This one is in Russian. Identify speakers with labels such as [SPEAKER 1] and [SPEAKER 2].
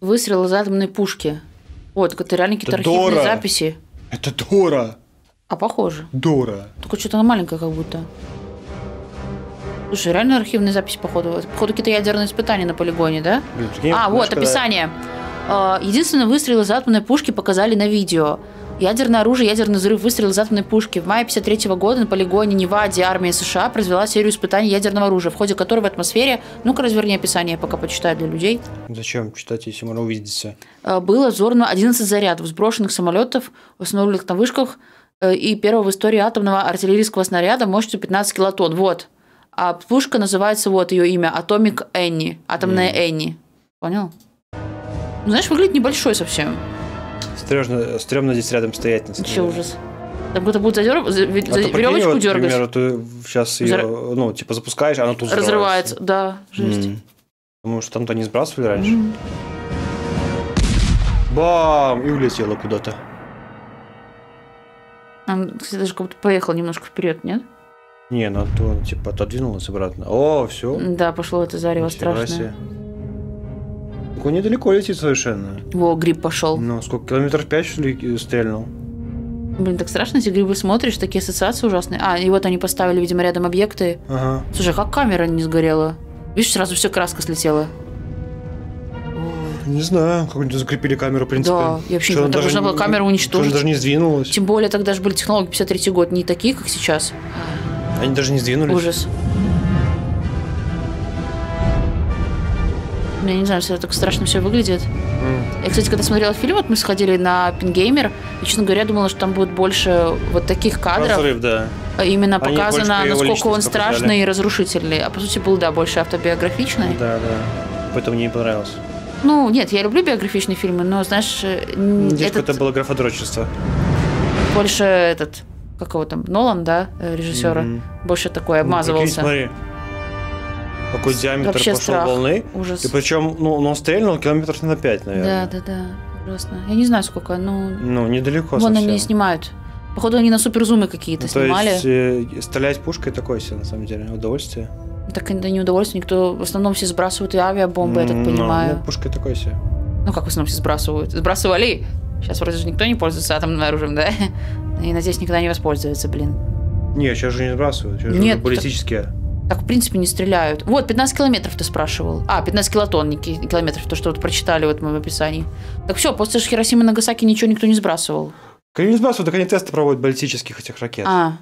[SPEAKER 1] Выстрел из атомной пушки. Вот, это реально какие-то архивные
[SPEAKER 2] Дора.
[SPEAKER 1] записи.
[SPEAKER 2] Это Дора.
[SPEAKER 1] А похоже.
[SPEAKER 2] Дора.
[SPEAKER 1] Только что-то она маленькая как будто. Слушай, реально архивные записи, походу. Походу, какие-то ядерные испытания на полигоне, да?
[SPEAKER 2] Блин,
[SPEAKER 1] А, вот, описание. А, Единственный выстрел из атомной пушки показали на видео. Ядерное оружие, ядерный взрыв, выстрел из атомной пушки. В мае 53 года на полигоне Неваде армия США произвела серию испытаний ядерного оружия, в ходе которой в атмосфере, ну-ка разверни описание, я пока почитаю для людей,
[SPEAKER 2] Зачем читать, если можно увидеть все?
[SPEAKER 1] А, было взорвано 11 зарядов сброшенных самолетов, установленных на вышках, э, и первого в истории атомного артиллерийского снаряда мощностью 15 килотонн. Вот. А пушка называется, вот ее имя, Atomic Энни, атомная Энни. Понял? Знаешь, выглядит небольшой совсем.
[SPEAKER 2] Стрёмно, стрёмно здесь рядом стоять, на
[SPEAKER 1] Че ужас. Там кто-то будет за, за-
[SPEAKER 2] А то прикинь,
[SPEAKER 1] веревочку
[SPEAKER 2] вот,
[SPEAKER 1] дергать.
[SPEAKER 2] например, ты сейчас ее,
[SPEAKER 1] Зар-
[SPEAKER 2] ну, типа запускаешь, а она тут
[SPEAKER 1] Разрывается. Да, жесть.
[SPEAKER 2] М. Потому что там-то не сбрасывали раньше.
[SPEAKER 1] М.
[SPEAKER 2] Бам! И улетела куда-то.
[SPEAKER 1] Она, кстати, даже как будто поехал немножко вперед, нет?
[SPEAKER 2] Не, она то, типа, отодвинулась обратно. О, все.
[SPEAKER 1] Да, пошло это зарево страшное.
[SPEAKER 2] Так он недалеко летит совершенно.
[SPEAKER 1] Во, гриб пошел.
[SPEAKER 2] Ну, сколько, километров пять, что ли, стрельнул?
[SPEAKER 1] Блин, так страшно, эти грибы смотришь, такие ассоциации ужасные. А, и вот они поставили, видимо, рядом объекты.
[SPEAKER 2] Ага.
[SPEAKER 1] Слушай, как камера не сгорела? Видишь, сразу все краска слетела.
[SPEAKER 2] Не знаю, как-нибудь закрепили камеру, в принципе.
[SPEAKER 1] Да, я вообще не
[SPEAKER 2] Что даже
[SPEAKER 1] должна была
[SPEAKER 2] не- она
[SPEAKER 1] уничтожить.
[SPEAKER 2] даже не сдвинулась.
[SPEAKER 1] Тем более тогда же были технологии 53 год, не такие, как сейчас.
[SPEAKER 2] Они даже не сдвинулись.
[SPEAKER 1] Ужас. Я не знаю, все так страшно все выглядит.
[SPEAKER 2] М.
[SPEAKER 1] Я, кстати, когда смотрела фильм, вот мы сходили на Пингеймер, и, честно говоря, думала, что там будет больше вот таких кадров.
[SPEAKER 2] Разрыв, да.
[SPEAKER 1] А Именно
[SPEAKER 2] Они
[SPEAKER 1] показано, насколько он страшный
[SPEAKER 2] показали.
[SPEAKER 1] и разрушительный. А по сути был, да, больше автобиографичный.
[SPEAKER 2] Да, да. Поэтому мне не понравилось.
[SPEAKER 1] Ну, нет, я люблю биографичные фильмы, но, знаешь, э,
[SPEAKER 2] Здесь
[SPEAKER 1] этот
[SPEAKER 2] это было графодрочество.
[SPEAKER 1] больше этот, как его там, Нолан, да, э, режиссера,
[SPEAKER 2] Мгм.
[SPEAKER 1] больше такой
[SPEAKER 2] Ну, прикинь,
[SPEAKER 1] обмазывался.
[SPEAKER 2] смотри. Какой диаметр
[SPEAKER 1] Вообще
[SPEAKER 2] пошел
[SPEAKER 1] страх.
[SPEAKER 2] волны.
[SPEAKER 1] Ужас.
[SPEAKER 2] И причем, ну, он стрельнул километров на 5,
[SPEAKER 1] Да,
[SPEAKER 2] наверное.
[SPEAKER 1] да, да, ужасно. Я не знаю, сколько, ну,
[SPEAKER 2] Ну, недалеко
[SPEAKER 1] вон
[SPEAKER 2] совсем.
[SPEAKER 1] они снимают. Походу, они на суперзумы какие-то
[SPEAKER 2] Ну, то
[SPEAKER 1] снимали.
[SPEAKER 2] есть, э, стрелять пушкой такое себе, на самом деле, удовольствие.
[SPEAKER 1] Так это не удовольствие, никто, в основном все сбрасывают и авиабомбы, я так понимаю.
[SPEAKER 2] Ну, пушкой такое себе.
[SPEAKER 1] Ну, как в основном все сбрасывают? Сбрасывали. Сейчас вроде же никто не пользуется атомным оружием, да? И, надеюсь, никогда не воспользуется, блин.
[SPEAKER 2] Не, сейчас же не сбрасывают, сейчас же
[SPEAKER 1] Нет,
[SPEAKER 2] уже баллистические.
[SPEAKER 1] Так, в принципе, не стреляют. Вот, 15 километров ты спрашивал. А, 15 килотонн километров, то, что вот прочитали вот мы в описании. Так все, после Хиросимы и Нагасаки ничего никто не сбрасывал.
[SPEAKER 2] Они не сбрасывают, так они тесты проводят баллистических этих ракет.
[SPEAKER 1] А,